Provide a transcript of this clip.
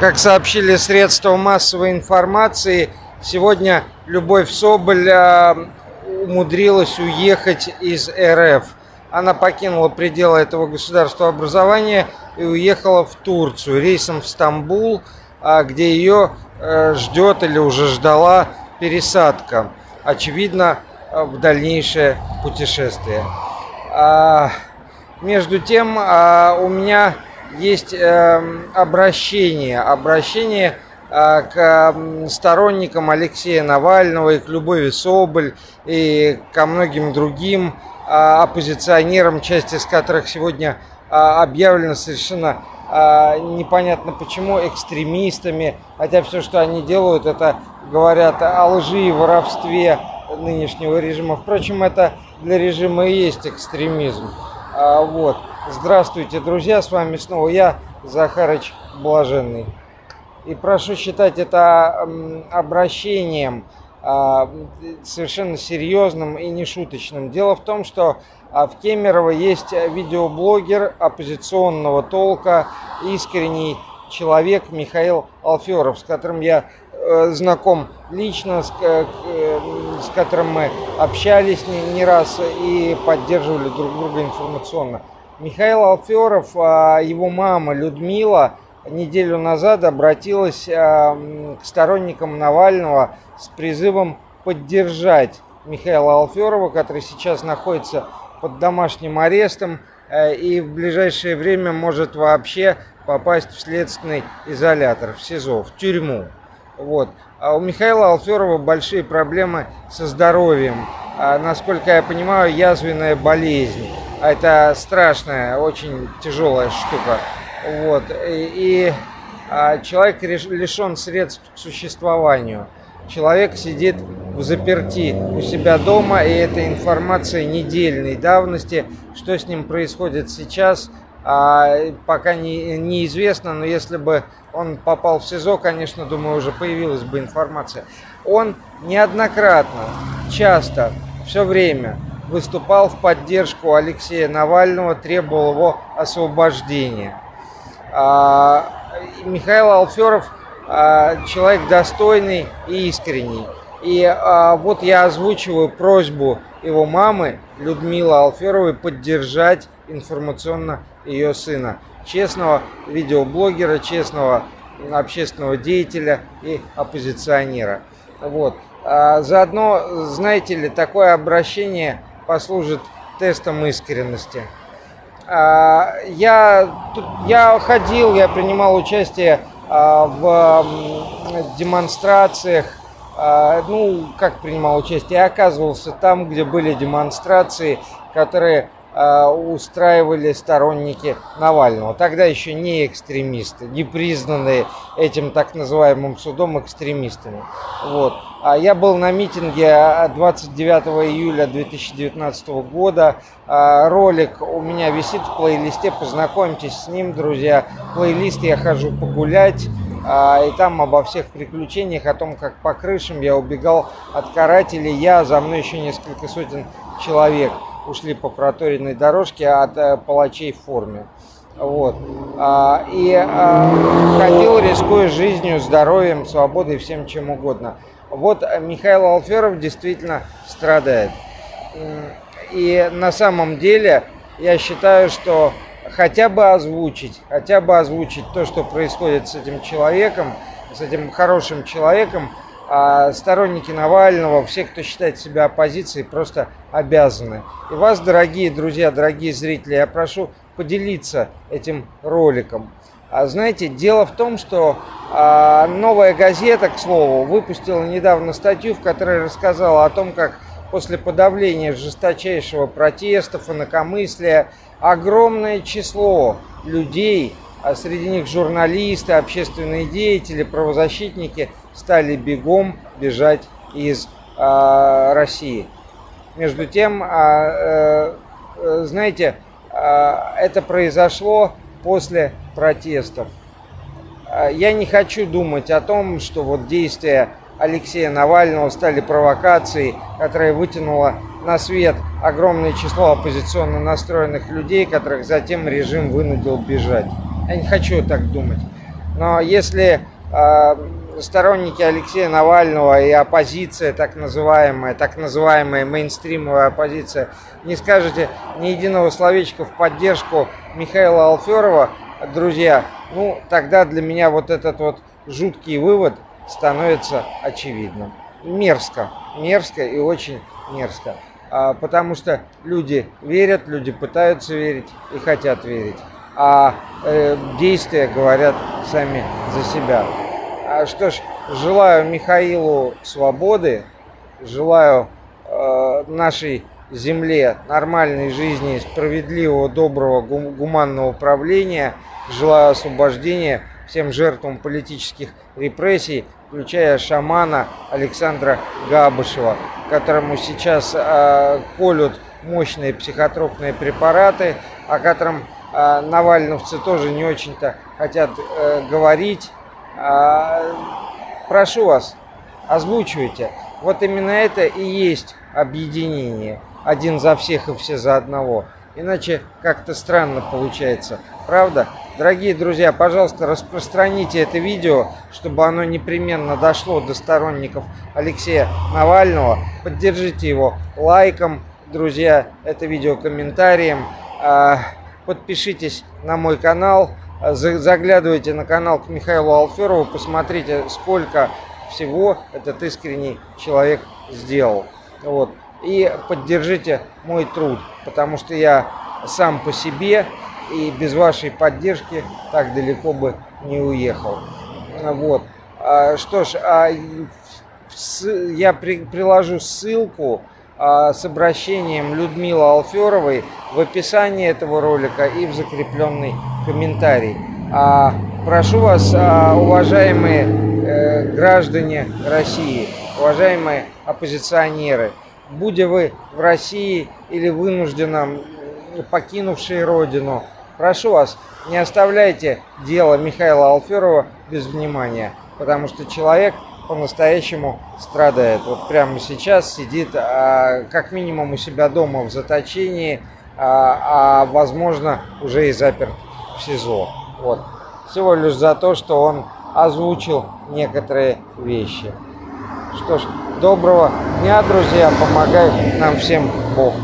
Как сообщили средства массовой информации, сегодня Любовь Соболь а, умудрилась уехать из РФ. Она покинула пределы этого государства образования и уехала в Турцию рейсом в Стамбул, а, где ее э, ждет или уже ждала пересадка. Очевидно, в дальнейшее путешествие. А, между тем, у меня есть э, обращение, обращение э, к сторонникам Алексея Навального и к Любови Соболь и ко многим другим э, оппозиционерам, часть из которых сегодня э, объявлена совершенно непонятно почему экстремистами, хотя все, что они делают, это говорят о лжи и воровстве нынешнего режима. Впрочем, это для режима и есть экстремизм. Вот. Здравствуйте, друзья, с вами снова я, Захарыч Блаженный. И прошу считать это обращением а, совершенно серьезным и нешуточным. Дело в том, что а, в Кемерово есть видеоблогер оппозиционного толка, искренний человек Михаил Алферов, с которым я э, знаком лично, с, э, с которым мы общались не раз и поддерживали друг друга информационно. Михаил Алферов, а, его мама Людмила неделю назад обратилась а, к сторонникам Навального с призывом поддержать Михаила Алферова, который сейчас находится под домашним арестом э, и в ближайшее время может вообще попасть в следственный изолятор, в СИЗО, в тюрьму. Вот. А у Михаила Алферова большие проблемы со здоровьем. А, насколько я понимаю, язвенная болезнь. А это страшная, очень тяжелая штука. Вот. И, и а, человек лишен средств к существованию. Человек сидит в заперти у себя дома, и эта информация недельной давности. Что с ним происходит сейчас, а, пока не, неизвестно, но если бы он попал в СИЗО, конечно, думаю, уже появилась бы информация. Он неоднократно, часто, все время выступал в поддержку Алексея Навального, требовал его освобождения. А, Михаил Алферов а, человек достойный и искренний. И а, вот я озвучиваю просьбу его мамы Людмилы Алферовой поддержать информационно ее сына. Честного видеоблогера, честного общественного деятеля и оппозиционера. Вот. Заодно, знаете ли, такое обращение послужит тестом искренности. А, я, я ходил, я принимал участие а, в демонстрациях, а, ну, как принимал участие, я оказывался там, где были демонстрации, которые устраивали сторонники Навального. Тогда еще не экстремисты, не признанные этим так называемым судом экстремистами. Вот. А я был на митинге 29 июля 2019 года. А, ролик у меня висит в плейлисте, познакомьтесь с ним, друзья. Плейлист я хожу погулять. А, и там обо всех приключениях, о том, как по крышам я убегал от карателей. Я, за мной еще несколько сотен человек ушли по проторенной дорожке от э, палачей в форме. Вот. И ходил, рискуя жизнью, здоровьем, свободой, всем чем угодно. Вот Михаил Алферов действительно страдает. И на самом деле я считаю, что хотя бы озвучить, хотя бы озвучить то, что происходит с этим человеком, с этим хорошим человеком, а сторонники Навального, все, кто считает себя оппозицией, просто обязаны. И вас, дорогие друзья, дорогие зрители, я прошу поделиться этим роликом. А знаете, дело в том, что а, новая газета, к слову, выпустила недавно статью, в которой рассказала о том, как после подавления жесточайшего протеста, фанакомыслия, огромное число людей, а среди них журналисты, общественные деятели, правозащитники, стали бегом бежать из а, России. Между тем, а, а, знаете, а, это произошло после протестов. А, я не хочу думать о том, что вот действия Алексея Навального стали провокацией, которая вытянула на свет огромное число оппозиционно настроенных людей, которых затем режим вынудил бежать. Я не хочу так думать. Но если э, сторонники Алексея Навального и оппозиция, так называемая, так называемая мейнстримовая оппозиция, не скажете ни единого словечка в поддержку Михаила Алферова, друзья, ну, тогда для меня вот этот вот жуткий вывод становится очевидным. Мерзко, мерзко и очень мерзко. А, потому что люди верят, люди пытаются верить и хотят верить. А э, действия говорят сами за себя. А что ж, желаю Михаилу свободы, желаю э, нашей земле нормальной жизни, справедливого, доброго, гуманного управления, желаю освобождения всем жертвам политических репрессий, включая шамана Александра Габышева, которому сейчас э, колют мощные психотропные препараты, о котором э, навальновцы тоже не очень-то хотят э, говорить. Э, прошу вас, озвучивайте. Вот именно это и есть объединение. Один за всех и все за одного. Иначе как-то странно получается. Правда? Дорогие друзья, пожалуйста, распространите это видео, чтобы оно непременно дошло до сторонников Алексея Навального. Поддержите его лайком, друзья, это видео комментарием. А, подпишитесь на мой канал, заглядывайте на канал к Михаилу Алферову, посмотрите, сколько всего этот искренний человек сделал. Вот. И поддержите мой труд, потому что я сам по себе и без вашей поддержки так далеко бы не уехал. Вот. А, что ж, а, я при, приложу ссылку а, с обращением Людмилы Алферовой в описании этого ролика и в закрепленный комментарий. Прошу вас, уважаемые э, граждане России, уважаемые оппозиционеры, будь вы в России или вынужденно покинувшие родину, Прошу вас, не оставляйте дело Михаила Алферова без внимания, потому что человек по-настоящему страдает. Вот прямо сейчас сидит а, как минимум у себя дома в заточении, а, а возможно уже и заперт в СИЗО. Вот. Всего лишь за то, что он озвучил некоторые вещи. Что ж, доброго дня, друзья. Помогает нам всем Бог.